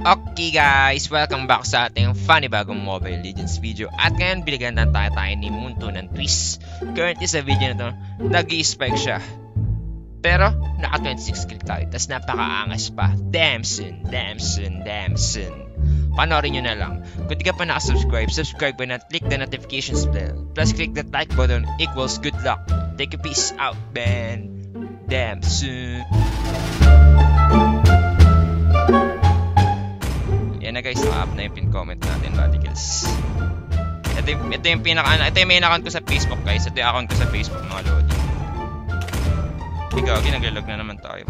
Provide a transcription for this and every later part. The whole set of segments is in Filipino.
Okay guys, welcome back sa ating funny bagong Mobile Legends video. At ngayon, binigyan na tayo tayo ni Munto ng twist. Currently sa video na to, nag spike siya. Pero, naka 26 kill tayo, tas napakaangas pa. Damson, Damson, Damson Panorin nyo na lang. Kung di ka pa nakasubscribe, subscribe ba na click the notifications bell. Plus click that like button equals good luck. Take a peace out, man Damson Yan na yung pin comment natin, Radicals. Ito yung, ito yung pinaka, ano, ito yung main account ko sa Facebook guys. Ito yung account ko sa Facebook mga lodi. Ikaw, ginagalag na naman tayo.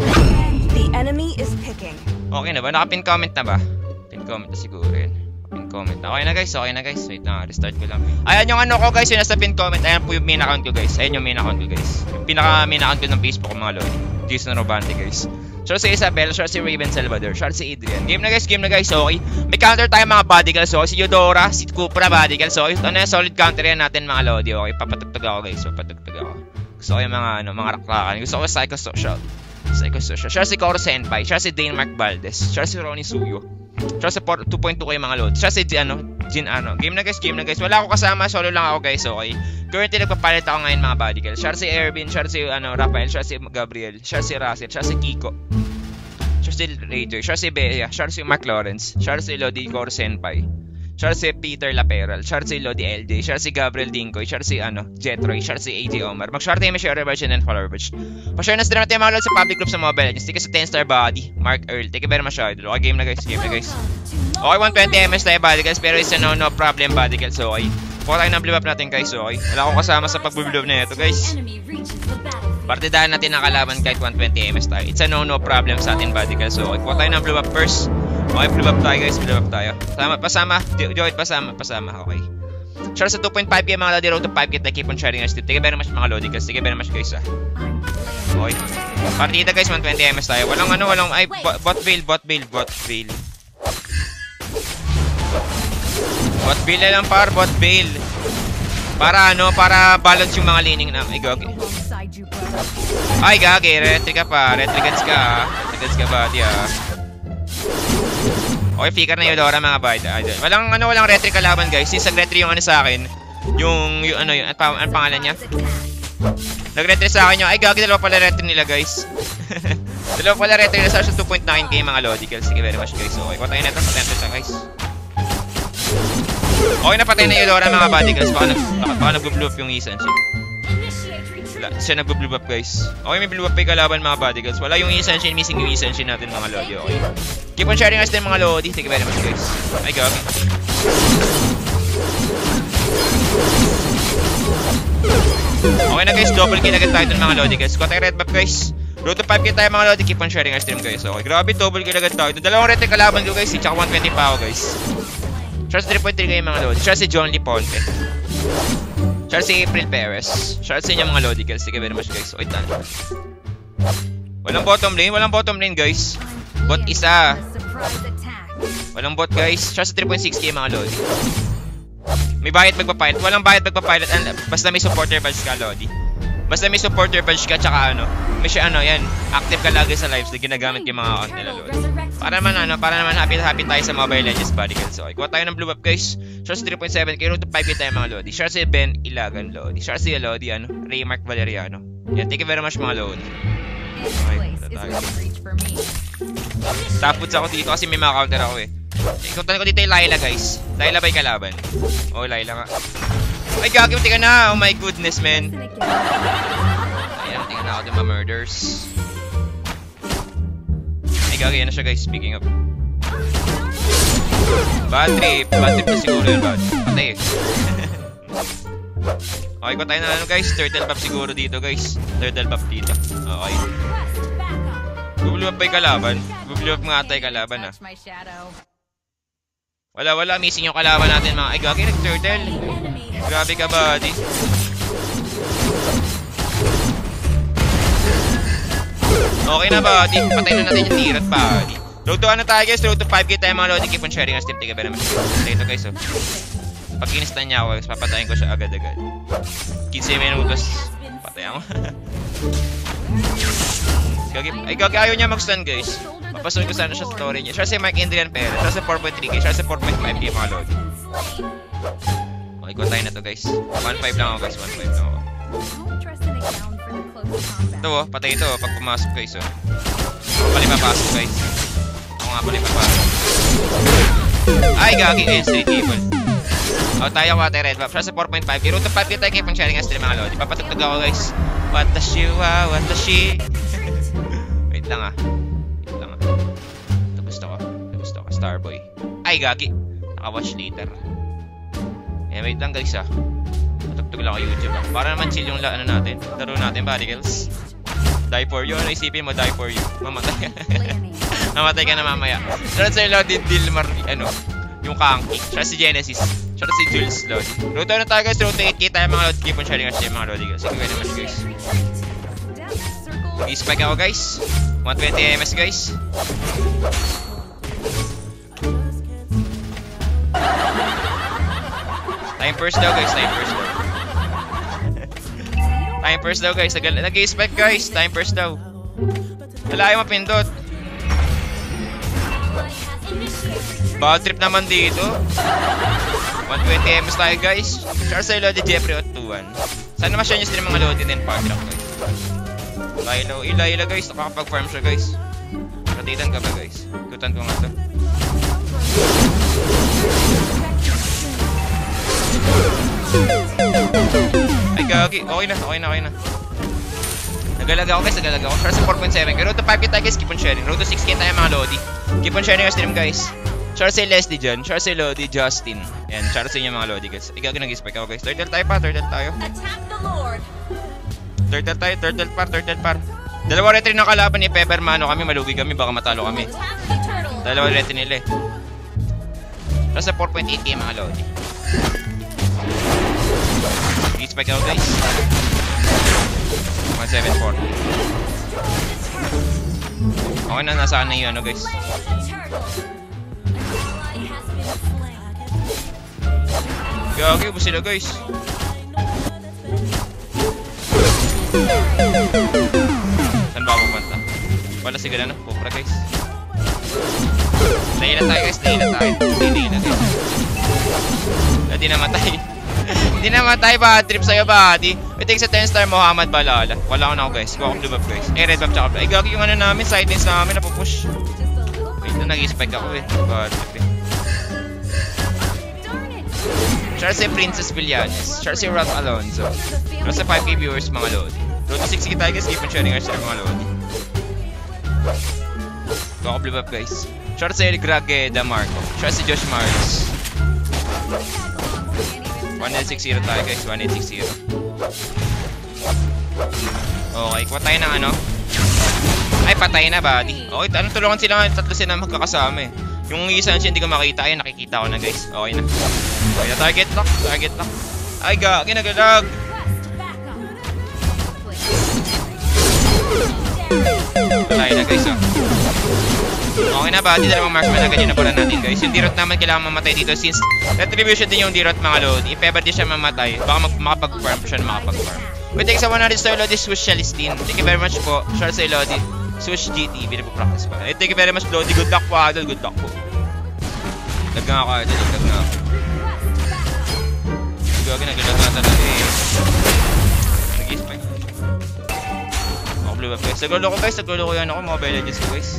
The enemy is picking. Okay na ba? Naka-pin comment na ba? Pin comment na siguro yun. Pin comment na. Okay na guys, okay na guys. Wait na, restart ko lang. Ayan yung ano ko guys, yung nasa pin comment. Ayan po yung main account ko guys. Ayan yung main account ko guys. Yung pinaka main account ko ng Facebook mga lodi. Jason Robante guys. Short si Isabel, short si Raven Salvador, short si Adrian. Game na guys, game na guys, okay. May counter tayo mga bodyguards, okay. Si Eudora, si Cupra, bodyguards, okay. Ano yan, solid counter yan natin mga Lodi, okay. Papatugtog ako guys, papatugtog ako. Gusto ko yung mga, ano, mga rakrakan. Gusto ko psychosocial. Psychosocial. Short si Koro Senpai, short si Dane Valdez, short si Ronnie Suyo. Short si 2.2 kayo mga Lodi. Short si, ano, Jin, ano. Game na guys, game na guys. Wala ako kasama, solo lang ako guys, okay. Currently, nagpapalit ako ngayon mga bodyguards. Short si Ervin, short si, ano, Rafael, short si Gabriel, short si Russell, short si Kiko. Siya si Raider, siya si Bea, siya si Mark siya si Lodi Cor Senpai, siya si Peter Laperal, siya si Lodi LJ, siya si Gabriel Dinkoy, siya si ano, Jetroy, siya si AJ Omar. Mag-share tayo may share version and follower version. Pa-share na stream natin mga sa public group sa mobile legends. Tika sa 10 star body, Mark Earl. Thank you very much, idol. Okay, game na guys, game na guys. Okay, 120 MS tayo body guys, pero isa no, no problem body guys, okay. Kuha tayo ng blue up natin guys, okay. Wala akong kasama sa pag-blue na ito guys. Partidahan natin ang kalaban kahit 120 MS tayo. It's a no-no problem sa atin, body guys. So, okay, kuha tayo ng blue up first. Okay, blue up tayo guys, blue up tayo. Pasama, pasama. Joy, pasama, pasama. Okay. Share sa 2.5k mga lodi, road to 5k. Keep on sharing us. Thank you very much mga lodi guys. Thank you very much guys ah. Okay. Partida guys, 120 MS tayo. Walang ano, walang, ay, bot build, bot build, bot build. Bot build lang par, bot build. Para ano, para balance yung mga lining na, ay gagi. Ay, gagi. Retry ka pa. Retry ka. Retry ka ba? Di ah. Okay, flicker na yung Eudora mga bad. Idol. Walang, ano, walang retry kalaban guys. Since nag-retry yung ano sa akin. Yung, yung ano yun. Ano, ano pangalan niya? Nag-retry sa akin yung, ay gagi, dalawa pala retry nila guys. dalawa pala retry nila sa 2.9k mga lodicals. Sige very much guys. Okay, patayin na ito. Patayin na ito guys. Okay, napatay na yung Eudora mga bodyguards. Baka, nag, baka, up yung Isan siya. Siya nag-blue up guys. Okay, may blue up pa yung kalaban mga bodyguards. Wala yung siya, missing yung siya natin mga lodi. Okay. Keep on sharing us din mga lodi. Thank you very much guys. Ay, gagi. Okay na guys, double kill agad tayo dun mga lodi guys. Tayo red buff guys. Road to 5k tayo mga lodi. Keep on sharing our stream guys. Okay, grabe, double kill agad tayo. Dalawang red kalaban ko guys. Tsaka 120 pa ako guys. Si 3.3 kayo mga lodi. Siya si John Lee Ponte. Siya si April Perez. Siya sa inyo mga lodi guys. Thank you very much guys. Wait lang. Walang bottom lane. Walang bottom lane guys. Bot isa. Walang bot guys. Siya sa 3.6k mga lodi. May bayad magpapilot. Walang bayad magpapilot. Basta may supporter badge ka lodi. Basta may supporter badge ka tsaka ano. May siya ano yan. Active ka lagi sa lives na ginagamit yung mga account nila lodi. Para naman ano, para naman happy happy tayo sa Mobile Legends bodyguards. Okay, kuha tayo ng blue up guys. Share si 3.7, kay road to 5 tayo mga Lodi. Share si Ben Ilagan Lodi. Share si Lodi, ano, Ray Mark Valeriano. Yan, thank you very much mga Lodi. Okay, Taputs ako dito kasi may mga counter ako eh. Ikutan ko dito yung Laila guys. Laila ba'y kalaban? Oh, Laila nga. Ay, gagawin, tika na. Oh my goodness, man. Ayan, tingnan na ako din ma-murders. Gagi na siya guys, speaking of. Bad trip. Bad trip na siguro yun, bad. Patay eh. okay, ko tayo na ano guys. Turtle buff siguro dito guys. Turtle buff dito. Okay. Bublo up yung kalaban? Bublo up nga tayo kalaban ah. Wala, wala. Missing yung kalaban natin mga. Ay, gagi, nag-turtle. Grabe ka, buddy. Okay na ba? Di, patay na natin yung tirat pa. Di. Road to ano tayo guys? Road to 5k tayo mga lodi. Keep on sharing us. Tip, tiga ba naman. Ito guys oh. Pag kinistan niya ako, papatayin ko siya agad-agad. 15 minutos. Patay ako. Gagi, ay gagi ayaw niya mag-stun guys. Papasun ko sana siya sa story niya. Siya si Mark Adrian Perez. Siya si 4.3k. Siya si 4.5k mga lodi. Okay, go tayo na to guys. 1.5 lang ako guys. 1.5 lang ako. Ito oh, patay ito oh, pag pumasok guys oh. Pali papasok guys. Ako nga pali papasok. Ay gagi, eh, straight cable. Oh, tayo ko ate red map. Siya sa 4.5. Root to 5 tayo keep on sharing stream mga lodi. Papatugtog ako guys. What the shi wa, what the shi. Wait lang ah. Wait lang ah. Ito gusto ko. Ito gusto ko. Starboy. Ay gagi. Naka-watch later. Eh, wait lang guys ah. Patugtog lang ako YouTube ah. Para naman chill yung ano natin. Laro natin, girls. Die for you. Ano isipin mo? Die for you. Mamatay. Mamatay ka na mamaya. Shoutout sa Lodi Dilmar, ano, yung Kanki. Shoutout si Genesis. Shoutout si Jules Lodi. Roto na tayo guys. Roto 8k tayo mga Lodi. Keep on sharing our stream mga Lodi guys. Thank you very much guys. I-spike ako guys. 120 ms guys. Time first daw guys. Time first daw. Time first daw guys. Nag- Nag-i-spike guys. Time first daw. Wala ayaw mapindot. Bad trip naman dito. 120 ms tayo guys. Charles ay Lodi Jeffrey at 2-1. Sana ma-share nyo sila mga Lodi din park lang guys. Ila ila ila guys, nakakapag-farm siya guys. Katitan ka ba guys? Ikutan ko nga to. Ay gagi, okay na, okay na, okay na. Nagalaga ako guys, nagalaga ako. Charles 4.7. Pero to 5k tayo guys, keep on sharing. Road to 6k tayo mga Lodi. Keep on sharing our stream guys. Charles say Leslie dyan. Charles say Lodi, Justin. Yan, Charles inyo mga Lodi guys. Ay gagi, nag-spike ako guys. Turtle tayo pa, turtle tayo. Turtle tayo, turtle par, turtle par. Dalawa retry ng kalaban ni Pepper, mano kami, malugi kami, baka matalo kami. Dalawa retry nila eh. Tapos sa 4.8k mga Lodi. I-spike ako guys. 174. Okay na, nasaan na yun ano guys. Gagi, ubos sila guys. Saan ba pupunta? Wala sigala na, Cobra guys. Nahila tayo guys, nahila tayo. Hindi na guys. Hindi namatay. Hindi namatay, bad trip sa'yo, buddy. We take sa 10 star Muhammad Balala. Wala ko na ako guys. Go ako blue buff guys. Eh, red buff tsaka blue. Ay, gagi yung ano namin, sidelines namin, napupush. Wait, na nag-spike ako eh. Eh. Darn it. Charles Princess Villanes. Charles Ralph Alonzo. Pero sa 5k viewers mga Lodi. Road to 6k tayo guys, keep on sharing our stream mga Lodi. Go ako blue guys. Shout out sa Eric Grageda Marco. Shout out si Josh Mars. 1860 tayo guys, 1860. Okay, kuha tayo ng ano? Ay, patay na buddy. Okay, ano tulungan sila tatlo sila magkakasama eh. Yung isa siya hindi ko makita, ayun nakikita ko na guys. Okay na. Okay na, target lock, target lock. Ay, ga, ginagalag. Okay na ba? Di dalawang marksman agad yung napunan natin guys. Yung dirot naman kailangan mamatay dito since retribution din yung dirot mga lord. If ever di siya mamatay, baka makapag-farm pa siya makapag-farm. We take sa 100 star Lodi Swoosh Celestine. Thank you very much po. Share sa Lodi. Swoosh GT. Binapo-practice pa. Eh, thank you very much Lodi. Good luck po idol. Good luck po. Lag nga ako idol. Lag nga ako. Gagawin na galag na talaga eh. Nag-spike. Ako blue up guys. Nagulo ko guys. Nagulo ko yan ako. Mobile Legends ko guys.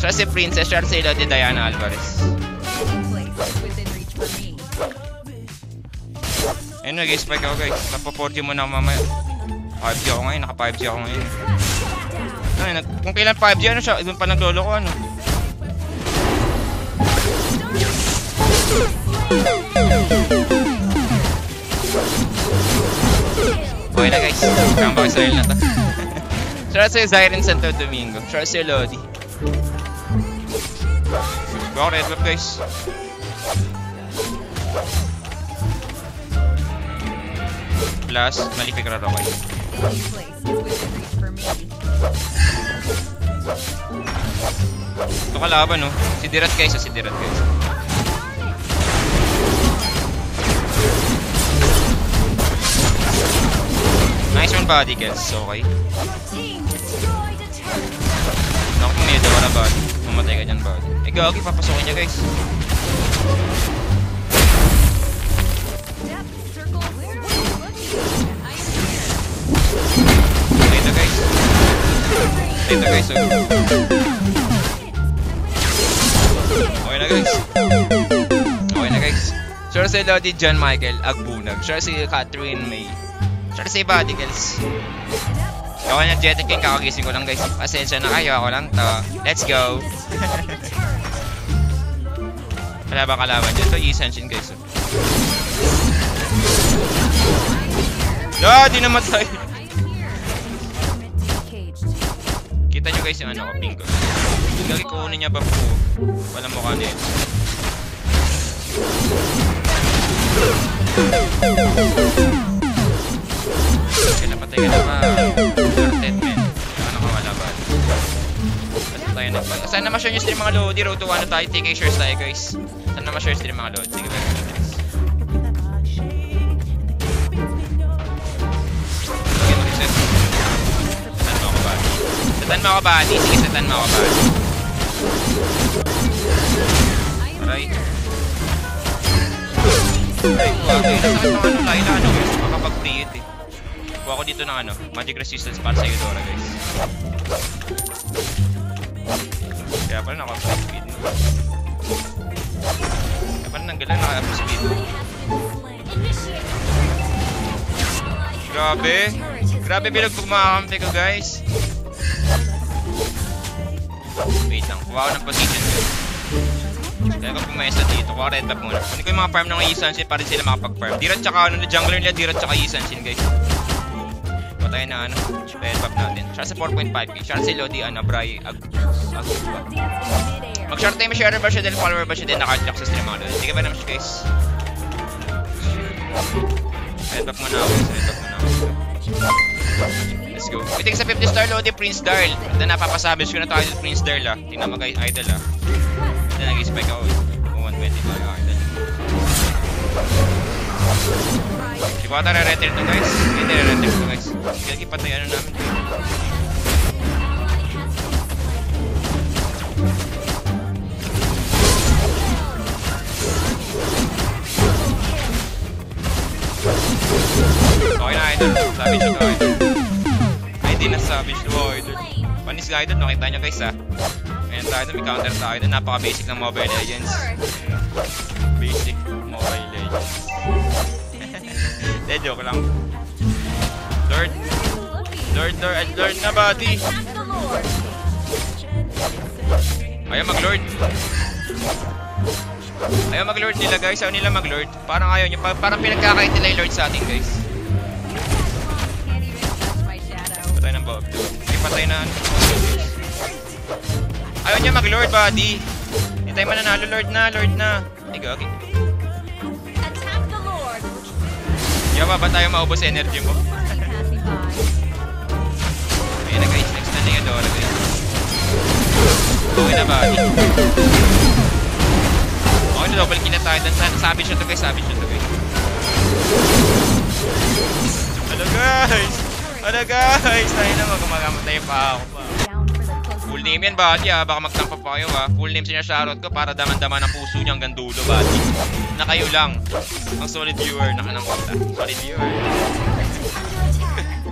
Siya si Princess. Si Lodi Diana Alvarez. Me. Ayun, nag-spike ako guys. Napa-4G muna ako mamaya. 5G ako ngayon. Naka 5G ako ngayon. Ay, nag kung kailan 5G ano siya, ibang pa naglolo ko ano. Okay na guys. Ba sa na to? Shoutout sa'yo Zyren Santo Domingo. Shoutout sa'yo Lodi. Go red buff guys. Plus, within reach for me. Ito kalaban no. Si Dirat guys, si Dirat guys. Nice one body kills, okay. Team destroyed a turret. Naku, pumido ka na body. Mamatay ka dyan body. Eh, gagi, papasukin niya guys. Dito guys. Dito guys. Okay na guys. Okay na guys. Sure si Lodi John Michael Agbunag. Sure si Catherine May. Sure si Body Girls. Ako na Jetty King, kakagising ko lang guys. Pasensya na kayo, ako lang to. Let's go. Wala ba kalaban dyan? Ito, Yi-Senshin guys. Ah, di namatay. Kita nyo guys yung ano ko, pink ko. Gagi kunin niya ba po? Walang mukha na. Kaya napatay ka na ba? Third man. Ano ka wala ba? Basta tayo na. Sana ma-share nyo stream mga Lodi. Road to 1 tayo. TK shares tayo guys. Sana ma-share stream mga Lodi. Sige very much guys. Lagyan mo reset. Setan mo ako ba? Setan mo ako ba? Sige setan mo ako ba? Here. Ay, ko yun. Nasakit ng ano, Laila, ano guys. Makapag-create eh. Kuha ko dito ng ano, magic resistance para sa Eudora guys. Kaya pala naka-full speed. Kaya pala nanggalan naka-full speed. Grabe. Grabe bilag pag makakampi ko guys. Wait lang, kuha ko ng position ko. Kaya ko pumesa dito, kuha red buff muna. Kunin ko yung mga farm ng Yisanshin para sila makapag-farm. Dirat tsaka ano, jungler nila, Dirat tsaka Yisanshin guys. Patay na ano, buff natin. Siya sa 4.5k. Siya si Lodi, ano, Bray, Ag... Ag... Dance in midair. Mag-short time, share ba siya din, follower ba siya din, naka-lock sa stream Lodi. Sige ba naman siya guys? Buff muna ako, buff muna ako. Let's go. Waiting sa 50 star Lodi, Prince Darl. Ito napapasabis ko na tayo sa Prince Darl ah. Tingnan mo guys, idol ah. Ito nag-spike ako eh. Kung 120 tayo, idol. Hindi ko ata re-return to guys. Hindi re-return to guys. Sige, patay ano namin. Okay na idol. Savage ito idol. Di na savage to idol. Panis ka idol, nakita nyo guys ah. Ngayon tayo may counter tayo idol. Napaka-basic ng Mobile Legends. Basic Mobile Legends. Hindi, joke lang. Lord, Lord, Lord, Lord na body. Ayaw mag-lord. Ayaw mag-lord nila guys. Ayaw nila mag-lord. Parang ayaw nyo. Pa- parang pinagkakait nila yung lord sa atin guys. Patay ng Bob. Ay, patay na. ano. Ayaw niya mag-lord, buddy. Hindi tayo mananalo, lord na, lord na. Ay, gagi. Yawa ba tayo maubos energy mo? Ayun na guys, next na yung Dora guys. Okay na, buddy. Okay na, double kill na tayo. Sabi siya to guys, sabi siya to guys. Hello guys! Hello guys! Tayo na, magmagamatay pa ako pa. Full name yan, buddy ah. Baka magtampa pa kayo ah. Full name sinashoutout ko para daman-daman ang puso niya hanggang dulo, buddy. Na kayo lang. Ang solid viewer. Nakanang kota. Solid viewer.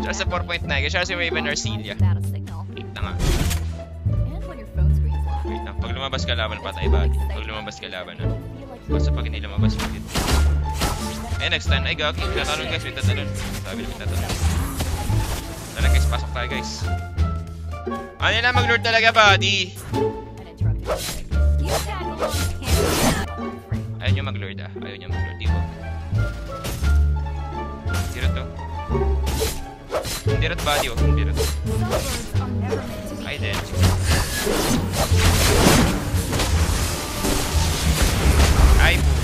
Siya sa 4.9. Siya si Raven Arcelia. A. Wait na nga. Wait lang. Pag lumabas ka laban, patay, buddy. Pag lumabas ka laban, ah. Basta pag hindi lumabas, pagit. Eh, next time. Ay. May tatalon, guys. May tatalon. Sabi na may tatalon. Tara, guys. Pasok tayo, guys. Ano nila mag-lord talaga, buddy? Ayaw niya mag-lord ah. Ayaw niya mag-lord. Di ba? Dirot to. Dirot oh. Dirot. Meant to be. Ay, din. Ay, putik.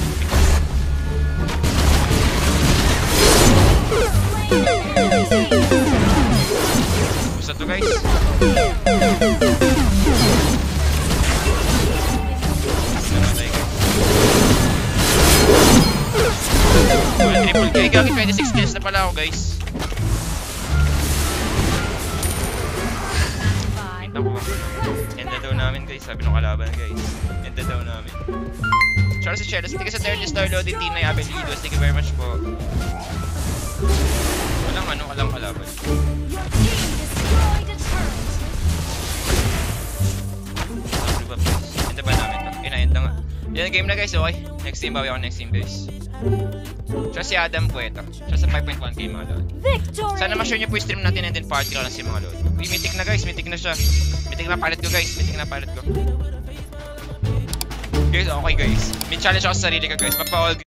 na ako guys. Kita ko. Enda daw namin guys. Sabi ng kalaban guys. Enda daw namin. Charles si Chelos. Tika sa Dirty Star Loaded Team na Abelidos. Thank you very much po. Walang ano, walang kalaban. Yan, game na guys, okay? Next team, bawi ako next team guys. Siya si Adam Cueto. Siya sa 5.1k mga lord. Victory. Sana ma-share niyo po yung stream natin and then party lang si mga lord. Uy, mythic na guys, mythic na siya. Mythic na pilot ko guys, mythic na pilot ko. Guys, okay guys. May challenge ako sa sarili ko guys. Papa-all